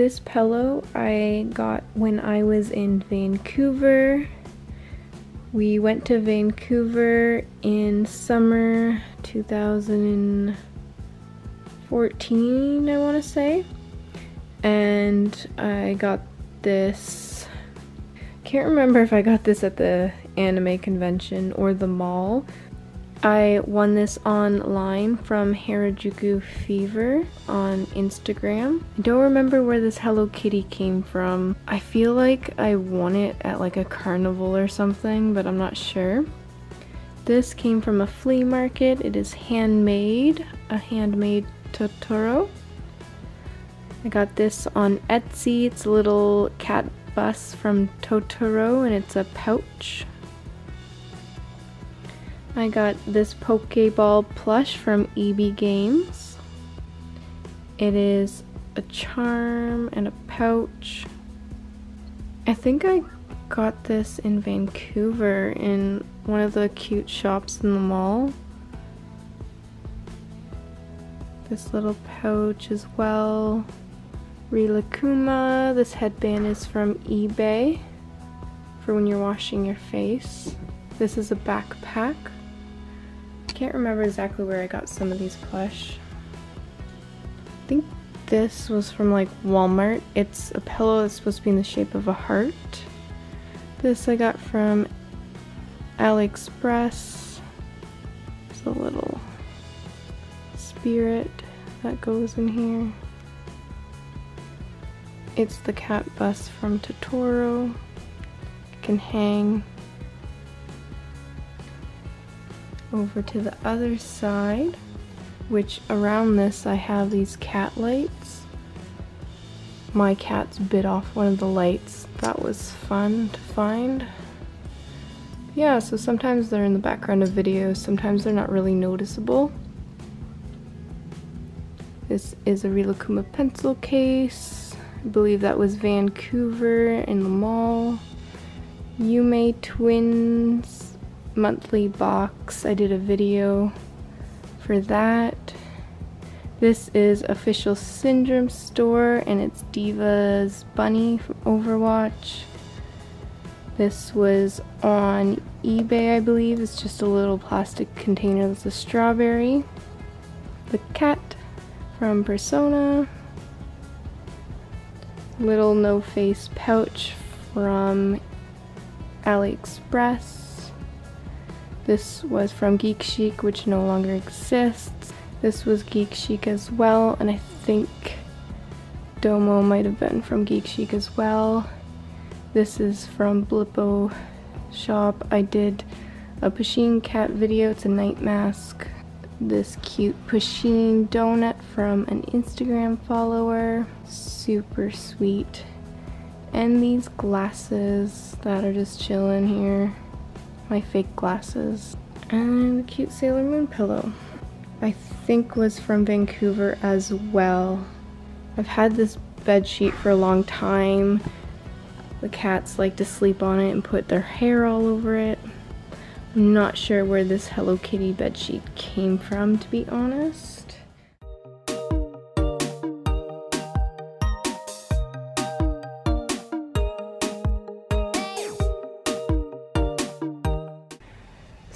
This pillow I got when I was in Vancouver. We went to Vancouver in summer 2014, I want to say. And I got this. Can't remember if I got this at the anime convention or the mall, I won this online from Harajuku Fever on Instagram. I don't remember where this Hello Kitty came from. I feel like I won it at like a carnival or something, but I'm not sure. This came from a flea market. It is handmade, a handmade Totoro. I got this on Etsy. It's a little cat bus from Totoro and it's a pouch I got this Pokeball plush from EB Games. It is a charm and a pouch. I think I got this in Vancouver in one of the cute shops in the mall. This little pouch as well. Rilakkuma. This headband is from eBay for when you're washing your face. This is a backpack can't remember exactly where I got some of these plush. I think this was from like Walmart. It's a pillow that's supposed to be in the shape of a heart. This I got from AliExpress. It's a little spirit that goes in here. It's the cat bus from Totoro. It can hang over to the other side, which around this I have these cat lights. My cats bit off one of the lights. That was fun to find. Yeah, so sometimes they're in the background of videos, sometimes they're not really noticeable. This is a Rilakkuma pencil case. I believe that was Vancouver in the mall. Yume Twins monthly box. I did a video for that. This is official Syndrome store and it's D.Va's Bunny from Overwatch. This was on eBay, I believe. It's just a little plastic container that's a strawberry. The cat from Persona. Little no face pouch from AliExpress. This was from Geek Chic, which no longer exists. This was Geek Chic as well, and I think Domo might have been from Geek Chic as well. This is from Blippo shop. I did a Pusheen cat video. It's a night mask. This cute Pusheen donut from an Instagram follower. Super sweet. And these glasses that are just chilling here my fake glasses, and a cute Sailor Moon pillow. I think was from Vancouver as well. I've had this bed sheet for a long time. The cats like to sleep on it and put their hair all over it. I'm not sure where this Hello Kitty bed sheet came from, to be honest.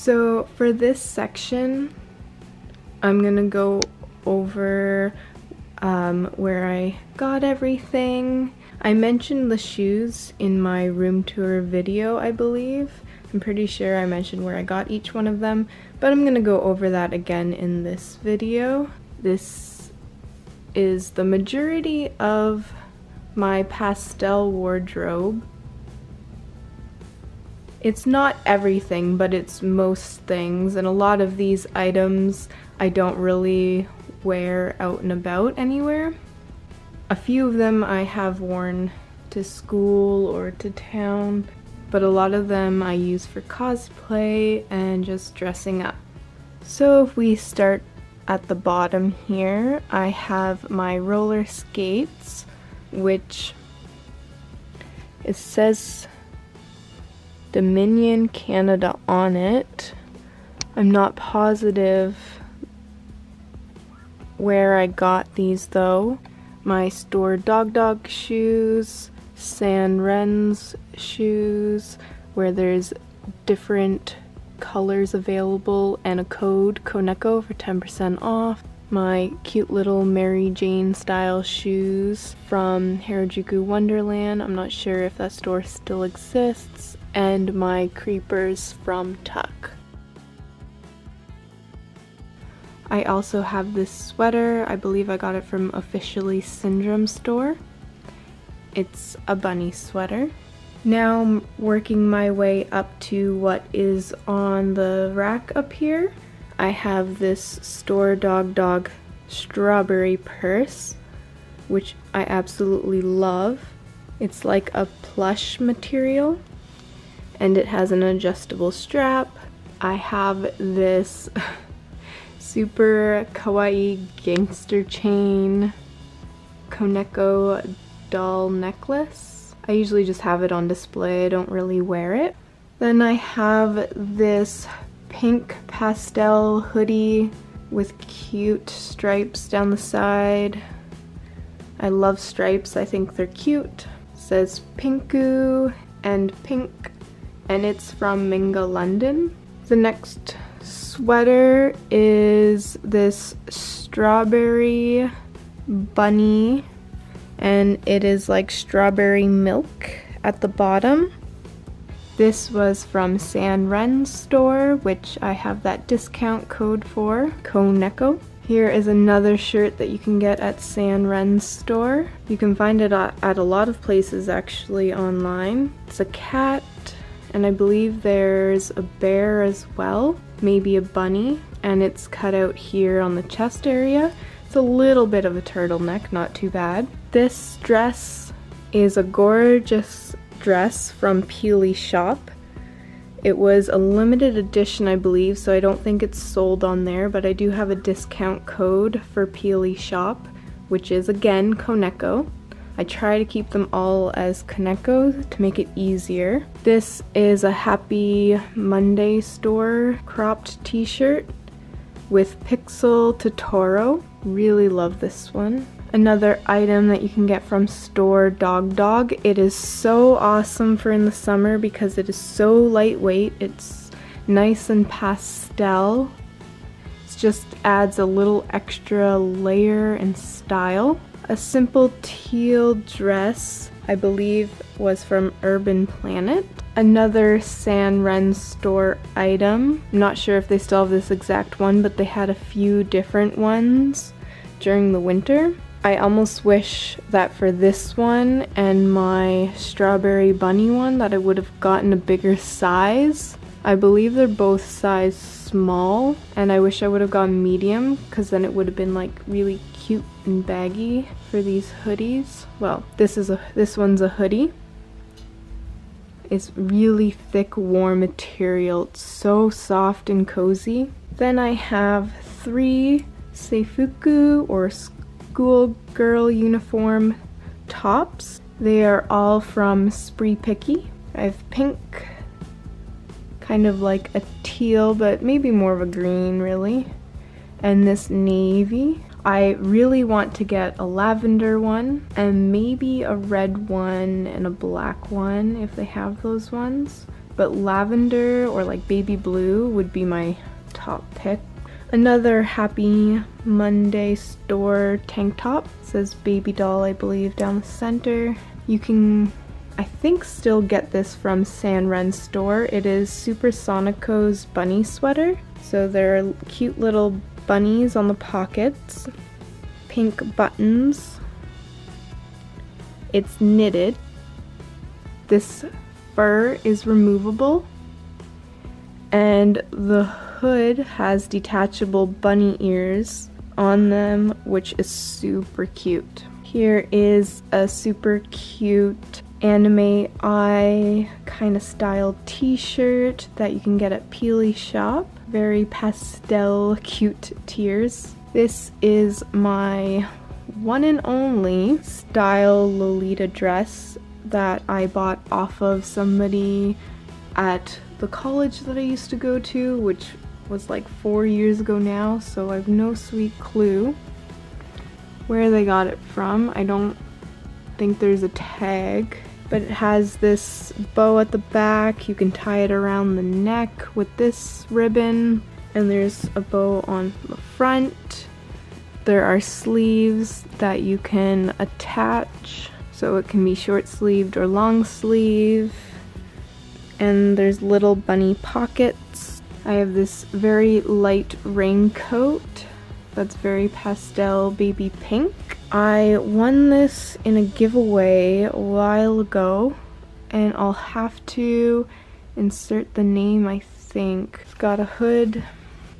So for this section, I'm gonna go over um, where I got everything. I mentioned the shoes in my room tour video, I believe. I'm pretty sure I mentioned where I got each one of them, but I'm gonna go over that again in this video. This is the majority of my pastel wardrobe. It's not everything, but it's most things, and a lot of these items I don't really wear out and about anywhere. A few of them I have worn to school or to town, but a lot of them I use for cosplay and just dressing up. So if we start at the bottom here, I have my roller skates, which it says Dominion Canada on it. I'm not positive where I got these though. my store Dog Dog shoes, San Sanrense shoes, where there's different colors available and a code Koneko for 10% off. My cute little Mary Jane style shoes from Harajuku Wonderland. I'm not sure if that store still exists. And my creepers from Tuck. I also have this sweater. I believe I got it from Officially Syndrome store. It's a bunny sweater. Now I'm working my way up to what is on the rack up here. I have this Store Dog Dog strawberry purse, which I absolutely love. It's like a plush material and it has an adjustable strap. I have this super kawaii gangster chain Koneko doll necklace. I usually just have it on display, I don't really wear it. Then I have this pink pastel hoodie with cute stripes down the side. I love stripes, I think they're cute. It says Pinku and pink and it's from Minga London. The next sweater is this strawberry bunny and it is like strawberry milk at the bottom. This was from Sanrense store, which I have that discount code for, Koneko. Here is another shirt that you can get at Sanrense store. You can find it at a lot of places actually online. It's a cat, and I believe there's a bear as well, maybe a bunny, and it's cut out here on the chest area. It's a little bit of a turtleneck, not too bad. This dress is a gorgeous dress from Peiliee Shop. It was a limited edition, I believe, so I don't think it's sold on there, but I do have a discount code for Peiliee Shop, which is again Koneko. I try to keep them all as Koneko to make it easier. This is a Happy Monday store cropped t-shirt with Pixel Totoro. Really love this one. Another item that you can get from store Dog Dog. It is so awesome for in the summer because it is so lightweight. It's nice and pastel. It just adds a little extra layer and style. A simple teal dress, I believe was from Urban Planet another San Ren store item. I'm not sure if they still have this exact one, but they had a few different ones during the winter. I almost wish that for this one and my strawberry bunny one that I would have gotten a bigger size. I believe they're both size small and I wish I would have gotten medium because then it would have been like really cute and baggy for these hoodies. Well, this is a this one's a hoodie it's really thick, warm material. It's so soft and cozy. Then I have three Seifuku or schoolgirl uniform tops. They are all from Spreepicky. I have pink, kind of like a teal, but maybe more of a green really. And this navy. I really want to get a lavender one and maybe a red one and a black one if they have those ones. But lavender or like baby blue would be my top pick. Another Happy Monday store tank top. It says baby doll I believe down the center. You can I think still get this from Sanren store. It is Supersonico's bunny sweater. So they're cute little bunnies on the pockets, pink buttons. It's knitted. This fur is removable and the hood has detachable bunny ears on them which is super cute. Here is a super cute anime eye kind of style t-shirt that you can get at Peiliee Shop very pastel cute tears. This is my one and only style Lolita dress that I bought off of somebody at the college that I used to go to, which was like four years ago now, so I've no sweet clue where they got it from. I don't think there's a tag, but it has this bow at the back. You can tie it around the neck with this ribbon, and there's a bow on the front. There are sleeves that you can attach, so it can be short sleeved or long sleeve. And there's little bunny pockets. I have this very light raincoat that's very pastel baby pink. I won this in a giveaway a while ago and I'll have to insert the name I think. It's got a hood.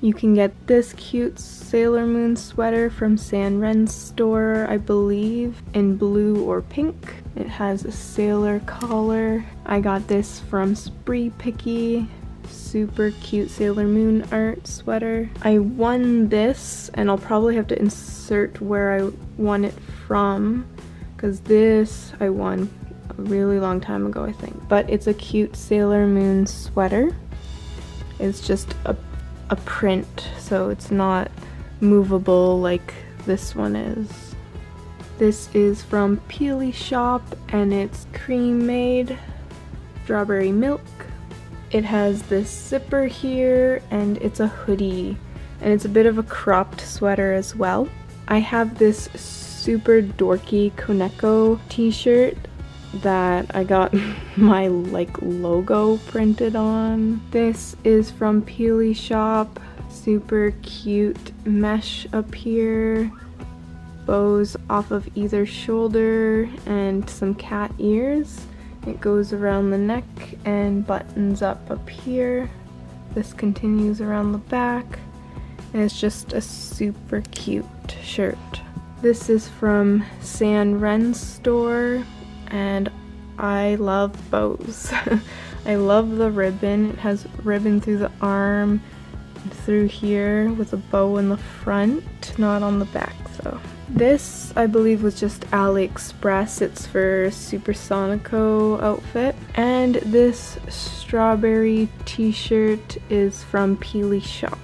You can get this cute Sailor Moon sweater from Sanrense store, I believe, in blue or pink. It has a sailor collar. I got this from Spreepicky super cute Sailor Moon art sweater. I won this and I'll probably have to insert where I won it from because this I won a really long time ago I think. But it's a cute Sailor Moon sweater. It's just a, a print so it's not movable like this one is. This is from Peiliee Shop and it's cream made strawberry milk it has this zipper here and it's a hoodie and it's a bit of a cropped sweater as well. I have this super dorky Koneko t-shirt that I got my like logo printed on. This is from Peiliee Shop. Super cute mesh up here. Bows off of either shoulder and some cat ears. It goes around the neck and buttons up up here. This continues around the back and it's just a super cute shirt. This is from Sanrense store and I love bows. I love the ribbon. It has ribbon through the arm through here with a bow in the front, not on the back though. This, I believe, was just AliExpress. It's for Supersonico outfit. And this strawberry t-shirt is from Peiliee Shop.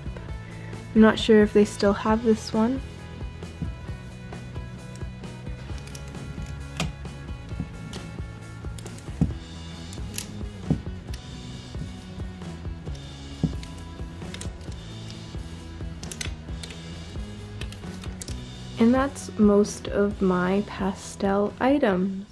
I'm not sure if they still have this one. That's most of my pastel items.